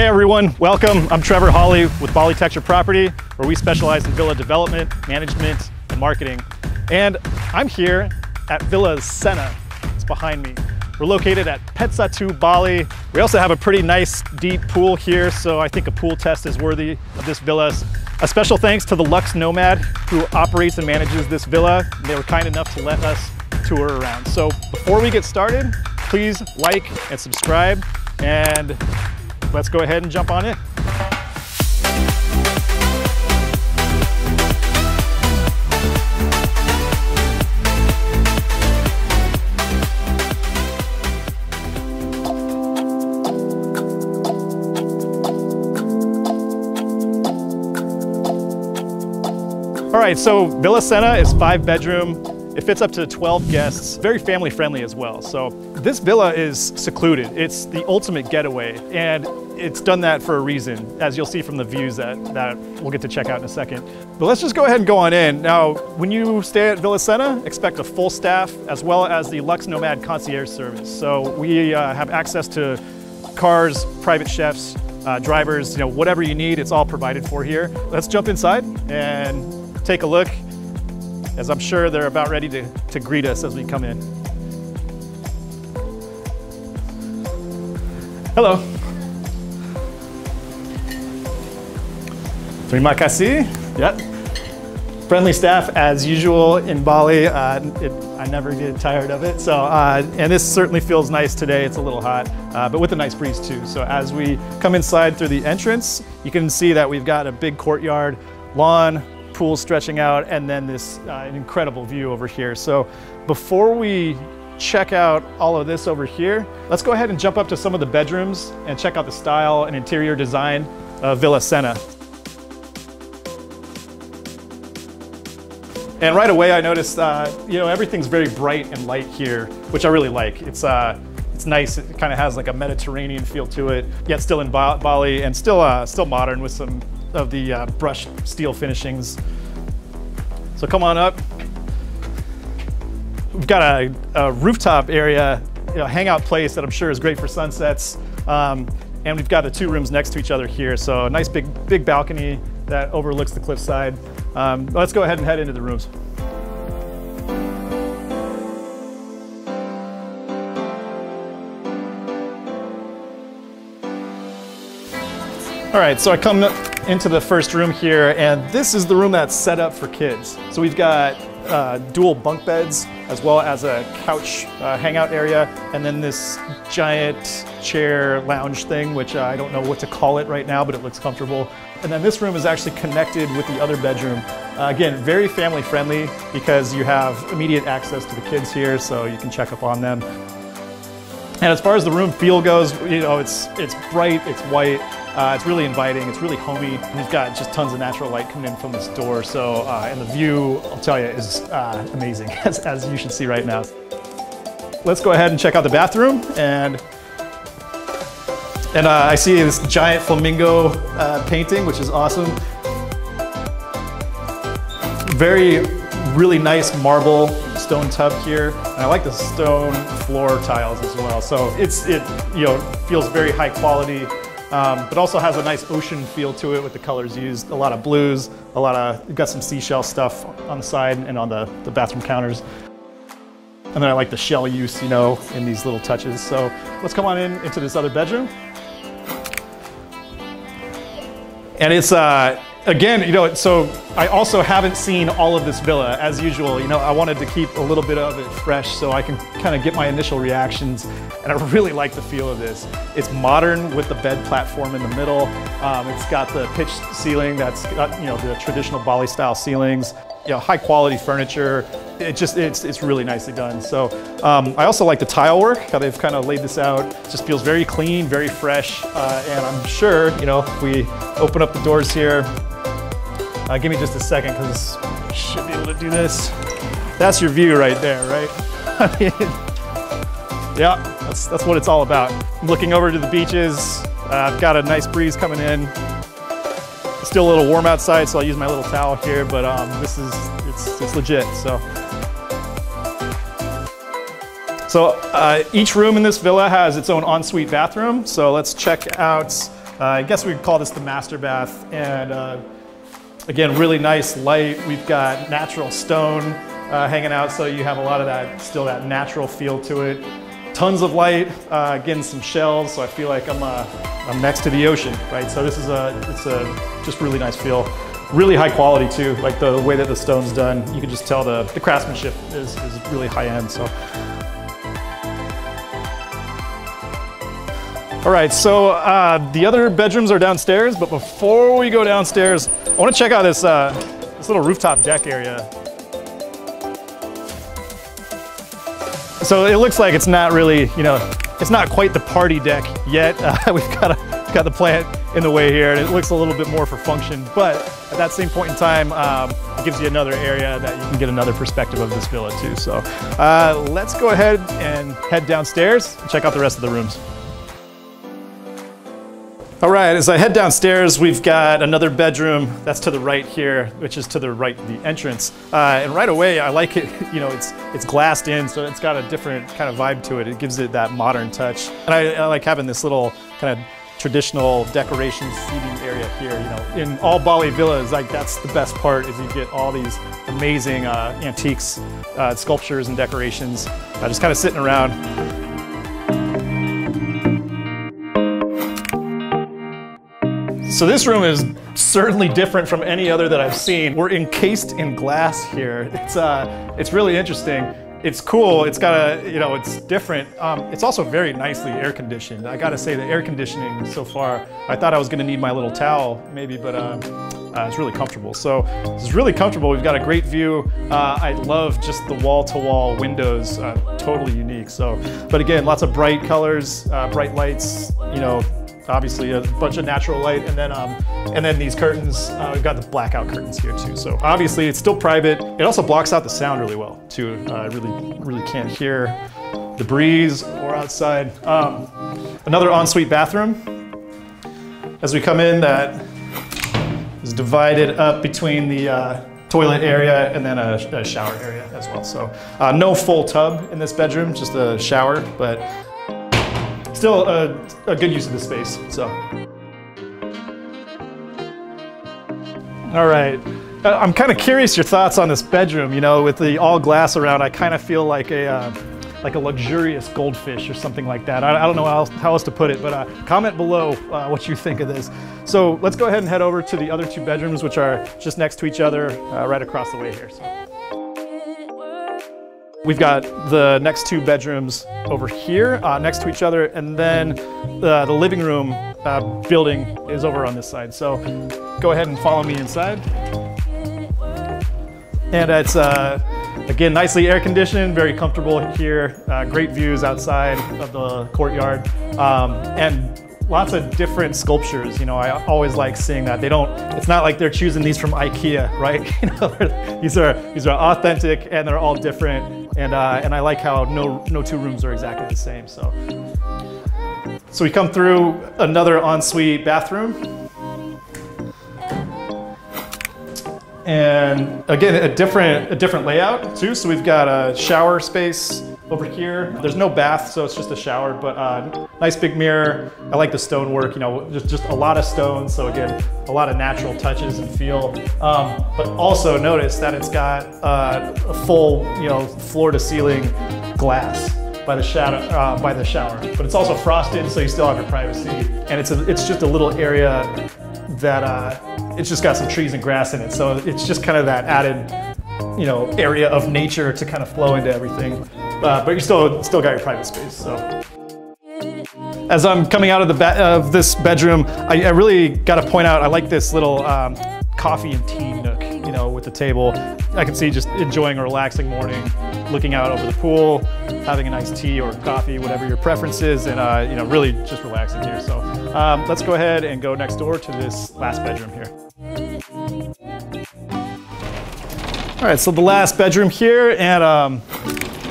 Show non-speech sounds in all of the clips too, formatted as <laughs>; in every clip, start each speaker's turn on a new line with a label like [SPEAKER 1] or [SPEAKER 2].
[SPEAKER 1] Hey everyone, welcome. I'm Trevor Hawley with Balitecture Property, where we specialize in villa development, management, and marketing. And I'm here at Villa Senna. It's behind me. We're located at Pecatu, Bali. We also have a pretty nice deep pool here, so I think a pool test is worthy of this villa. A special thanks to the Luxe Nomad who operates and manages this villa. They were kind enough to let us tour around. So before we get started, please like and subscribe and let's go ahead and jump on in. All right, so Villa Senna is five bedroom. It fits up to 12 guests, very family friendly as well. So this villa is secluded. It's the ultimate getaway and it's done that for a reason, as you'll see from the views that, that we'll get to check out in a second. But let's just go ahead and go on in. Now, when you stay at Villa Senna, expect a full staff as well as the Luxe Nomad concierge service. So we uh, have access to cars, private chefs, uh, drivers, you know, whatever you need, it's all provided for here. Let's jump inside and take a look, as I'm sure they're about ready to, to greet us as we come in. Hello. Terima kasih. Yep. Friendly staff as usual in Bali. Uh, it, I never get tired of it. So, uh, and this certainly feels nice today. It's a little hot, uh, but with a nice breeze too. So as we come inside through the entrance, you can see that we've got a big courtyard, lawn, pool stretching out, and then this uh, incredible view over here. So before we check out all of this over here, let's go ahead and jump up to some of the bedrooms and check out the style and interior design of Villa Senna. And right away I noticed, uh, you know, everything's very bright and light here, which I really like. It's, uh, it's nice, it kind of has like a Mediterranean feel to it, yet still in Bali and still, uh, still modern with some of the uh, brushed steel finishings. So come on up. We've got a, a rooftop area, you know, hangout place that I'm sure is great for sunsets. Um, and we've got the two rooms next to each other here. So a nice big, big balcony that overlooks the cliffside. Um, let's go ahead and head into the rooms. All right, so I come into the first room here, and this is the room that's set up for kids. So we've got uh, dual bunk beds, as well as a couch uh, hangout area, and then this giant chair lounge thing, which I don't know what to call it right now, but it looks comfortable. And then this room is actually connected with the other bedroom. Uh, again, very family friendly because you have immediate access to the kids here, so you can check up on them. And as far as the room feel goes, you know, it's, it's bright, it's white, uh, it's really inviting, it's really homey. We've got just tons of natural light coming in from this door. So, uh, and the view, I'll tell you, is uh, amazing, <laughs> as, as you should see right now. Let's go ahead and check out the bathroom. And, and uh, I see this giant flamingo uh, painting, which is awesome. Very, really nice marble stone tub here. And I like the stone floor tiles as well. So it's, it, you know, feels very high quality um, but also has a nice ocean feel to it with the colors used. A lot of blues, a lot of, got some seashell stuff on the side and on the, the bathroom counters. And then I like the shell use, you know, in these little touches. So let's come on in into this other bedroom. And it's, uh, again, you know, so I also haven't seen all of this villa as usual. You know, I wanted to keep a little bit of it fresh so I can kind of get my initial reactions. And I really like the feel of this. It's modern with the bed platform in the middle. Um, it's got the pitched ceiling that's got, you know, the traditional Bali style ceilings, you know, high quality furniture. It just, it's, it's really nicely done. So um, I also like the tile work, how they've kind of laid this out. It just feels very clean, very fresh. Uh, and I'm sure, you know, if we open up the doors here, uh, give me just a second because should be able to do this. That's your view right there, right? <laughs> yeah, that's, that's what it's all about. I'm looking over to the beaches. Uh, I've got a nice breeze coming in. Still a little warm outside, so I'll use my little towel here, but um, this is, it's, it's legit, so. So uh, each room in this villa has its own ensuite bathroom. So let's check out Uh, I guess we'd call this the master bath. And uh, again, really nice light. We've got natural stone uh, hanging out, so you have a lot of that, still that natural feel to it. Tons of light, uh, again, some shelves, so I feel like I'm, uh, I'm next to the ocean, right? So this is a, it's a just really nice feel. Really high quality too, like the way that the stone's done. You can just tell the, the craftsmanship is, is really high end. So. All right, so uh, the other bedrooms are downstairs, but before we go downstairs, I wanna check out this, uh, this little rooftop deck area. So it looks like it's not really, you know, it's not quite the party deck yet. <laughs> Uh, we've got, a, got the plant in the way here and it looks a little bit more for function, but at that same point in time, um, it gives you another area that you can get another perspective of this villa too. So uh, let's go ahead and head downstairs and check out the rest of the rooms. All right, as I head downstairs, we've got another bedroom that's to the right here, which is to the right the entrance. Uh, and right away, I like it, <laughs> you know, it's it's glassed in, so it's got a different kind of vibe to it. It gives it that modern touch. And I, I like having this little kind of traditional decoration seating area here. You know, in all Bali villas, like that's the best part is you get all these amazing uh, antiques, uh, sculptures and decorations, uh, just kind of sitting around. So this room is certainly different from any other that I've seen. We're encased in glass here. It's, uh, it's really interesting. It's cool, it's got a, you know, it's different. Um, it's also very nicely air conditioned. I gotta say the air conditioning so far, I thought I was gonna need my little towel maybe, but uh, uh, it's really comfortable. So it's really comfortable. We've got a great view. Uh, I love just the wall-to-wall -wall windows, uh, totally unique. So, but again, lots of bright colors, uh, bright lights, you know, obviously a bunch of natural light, and then um, and then these curtains. Uh, we've got the blackout curtains here too. So obviously it's still private. It also blocks out the sound really well too. Uh, I really really can't hear the breeze or outside. Um, another ensuite bathroom. As we come in, that is divided up between the uh, toilet area and then a, a, shower area as well. So uh, no full tub in this bedroom, just a shower, but still a, a good use of the space, so. All right. Uh, I'm kind of curious your thoughts on this bedroom. You know, with the all glass around, I kind of feel like a uh, like a luxurious goldfish or something like that. I, I don't know how else, how else, to put it, but uh, comment below uh, what you think of this. So let's go ahead and head over to the other two bedrooms, which are just next to each other, uh, right across the way here. So. We've got the next two bedrooms over here uh, next to each other, and then the, living room uh, building is over on this side. So go ahead and follow me inside. And it's, uh, again, nicely air conditioned, very comfortable here, uh, great views outside of the courtyard, um, and lots of different sculptures. You know, I always like seeing that. They don't, it's not like they're choosing these from Ikea, right? <laughs> you know, these are, these are authentic and they're all different and, uh, and I like how no, no two rooms are exactly the same. So, so we come through another ensuite bathroom. And again, a different, a different layout too. So we've got a shower space over here. There's no bath, so it's just a shower, but uh, nice big mirror. I like the stonework, you know, just, just a lot of stones. So again, a lot of natural touches and feel. Um, but also notice that it's got uh, a full, you know, floor to ceiling glass by the shadow, uh, by the shower. But it's also frosted, so you still have your privacy. And it's a, it's just a little area that uh, it's just got some trees and grass in it. So it's just kind of that added, you know, area of nature to kind of flow into everything uh, but you still still got your private space. So. As I'm coming out of the of this bedroom, I, I really got to point out I like this little um, coffee and tea nook, you know, with the table. I can see just enjoying a relaxing morning, looking out over the pool, having a nice tea or coffee, whatever your preference is, and uh, you know, really just relaxing here. So um, let's go ahead and go next door to this last bedroom here. All right, so the last bedroom here, and um,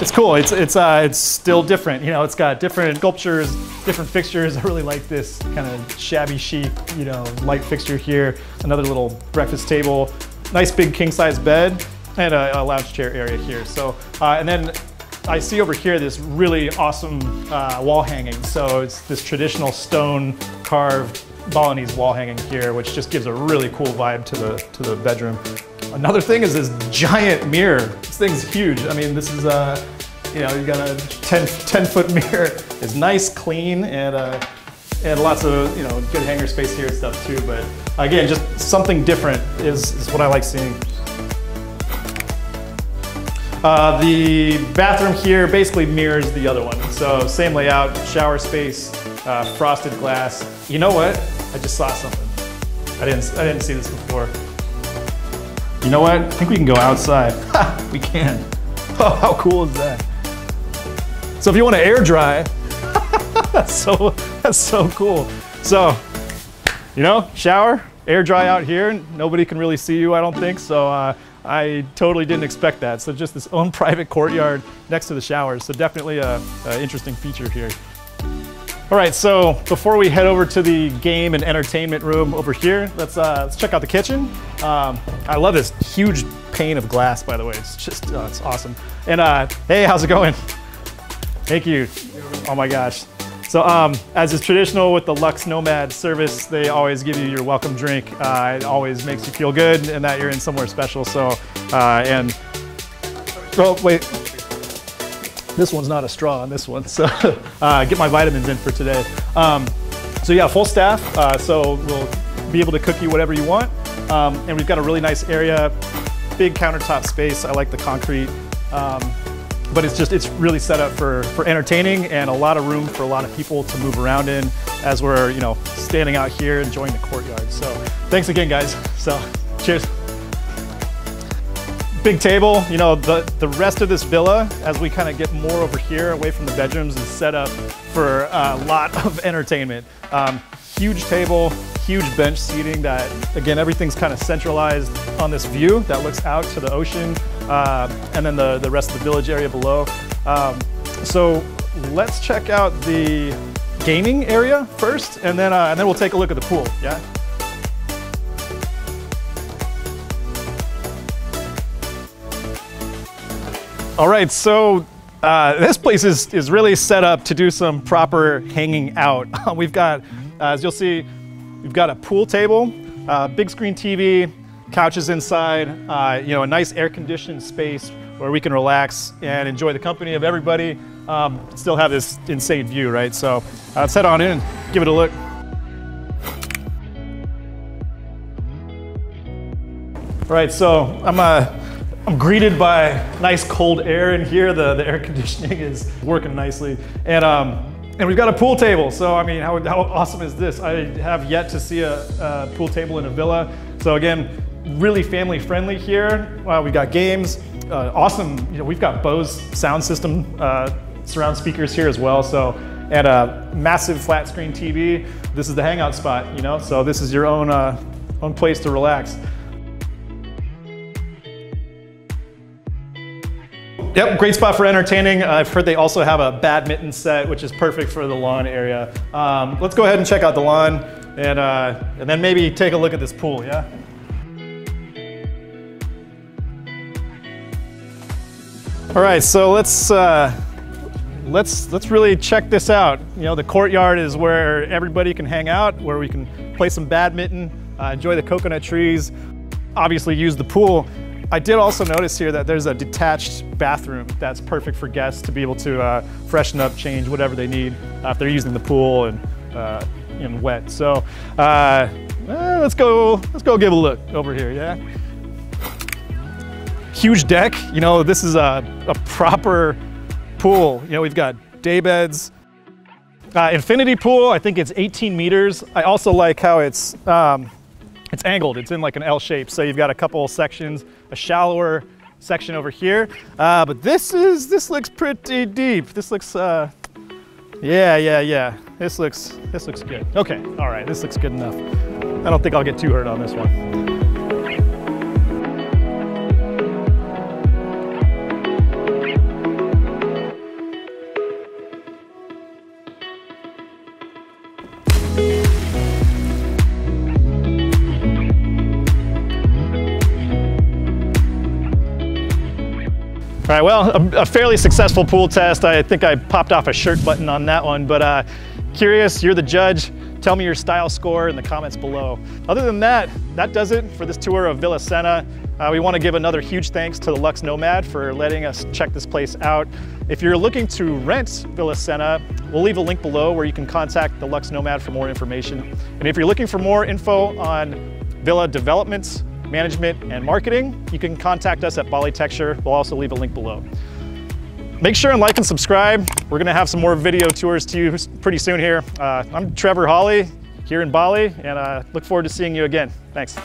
[SPEAKER 1] it's cool. It's it's uh, it's still different. You know, it's got different sculptures, different fixtures. <laughs> I really like this kind of shabby chic, you know, light fixture here. Another little breakfast table, nice big king size bed, and a, a lounge chair area here. So, uh, and then I see over here this really awesome uh, wall hanging. So it's this traditional stone carved Balinese wall hanging here, which just gives a really cool vibe to the, to the bedroom. Another thing is this giant mirror. This thing's huge. I mean, this is a, uh, you know, you got a 10, 10 foot mirror. It's nice, clean, and uh, and lots of you know good hanger space here and stuff too. But again, just something different is, is what I like seeing. Uh, the bathroom here basically mirrors the other one. So same layout, shower space, uh, frosted glass. You know what? I just saw something. I didn't, I didn't see this before. You know what? I think we can go outside. <laughs> we can. <laughs> Oh, how cool is that? So if you want to air dry, <laughs> that's so that's so cool. So, you know, shower, air dry out here. Nobody can really see you, I don't think. So uh, I totally didn't expect that. So just this own private courtyard next to the showers. So definitely a, a interesting feature here. All right, so before we head over to the game and entertainment room over here, let's, uh, let's check out the kitchen. Um, I love this huge pane of glass, by the way. It's just, uh, it's awesome. And uh, hey, how's it going? Thank you. Oh my gosh. So um, as is traditional with the Luxe Nomad service, they always give you your welcome drink. Uh, it always makes you feel good and that you're in somewhere special. So, uh, and, oh wait, this one's not a straw on this one, so <laughs> uh, get my vitamins in for today. Um, so yeah, full staff, uh, so we'll be able to cook you whatever you want. Um, and we've got a really nice area, big countertop space. I like the concrete. Um, but it's just, it's really set up for, for entertaining and a lot of room for a lot of people to move around in as we're, you know, standing out here enjoying the courtyard. So thanks again, guys. So cheers big table. You know, the, the rest of this villa, as we kind of get more over here away from the bedrooms, is set up for a lot of <laughs> entertainment. Um, huge table, huge bench seating that, again, everything's kind of centralized on this view that looks out to the ocean uh, and then the, the rest of the village area below. Um, so let's check out the gaming area first and then, uh, and then we'll take a look at the pool, yeah? All right, so uh, this place is, is really set up to do some proper hanging out. <laughs> we've got, uh, as you'll see, we've got a pool table, uh, big screen TV, couches inside, uh, you know, a nice air-conditioned space where we can relax and enjoy the company of everybody, um, still have this insane view, right? So uh, let's head on in and give it a look. All right, so I'm uh, I'm greeted by nice cold air in here. The, the air <laughs> conditioning is working nicely. And, um, and we've got a pool table. So, I mean, how, how awesome is this? I have yet to see a, a pool table in a villa. So again, really family friendly here. Wow, we got games, uh, awesome. You know, we've got Bose sound system, uh, surround speakers here as well. So, and a massive flat screen TV. This is the hangout spot, you know? So this is your own, uh, own place to relax. Yep, great spot for entertaining. I've heard they also have a badminton set, which is perfect for the lawn area. Um, let's go ahead and check out the lawn and, uh, and then maybe take a look at this pool, yeah? All right, so let's, uh, let's, let's really check this out. You know, the courtyard is where everybody can hang out, where we can play some badminton, uh, enjoy the coconut trees, obviously use the pool. I did also notice here that there's a detached bathroom that's perfect for guests to be able to uh, freshen up, change whatever they need uh, if they're using the pool and, uh, and wet. So uh, eh, let's go, let's go give a look over here, yeah? Huge deck, you know, this is a, a proper pool. You know, we've got day beds, uh, infinity pool, I think it's 18 meters. I also like how it's um, it's angled, it's in like an L shape. So you've got a couple sections, a shallower section over here. Uh, but this is, this looks pretty deep. This looks, uh, yeah, yeah, yeah. This looks, this looks good. Okay, all right, this looks good enough. I don't think I'll get too hurt on this one. All right, well, a, a, fairly successful pool test. I think I popped off a shirt button on that one, but uh, curious, you're the judge. Tell me your style score in the comments below. Other than that, that does it for this tour of Villa Sena. Uh, we want to give another huge thanks to the Luxe Nomad for letting us check this place out. If you're looking to rent Villa Sena, we'll leave a link below where you can contact the Luxe Nomad for more information. And if you're looking for more info on Villa developments, management, and marketing, you can contact us at Balitecture. We'll also leave a link below. Make sure and like and subscribe. We're gonna have some more video tours to you pretty soon here. Uh, I'm Trevor Hawley here in Bali and I uh, look forward to seeing you again. Thanks.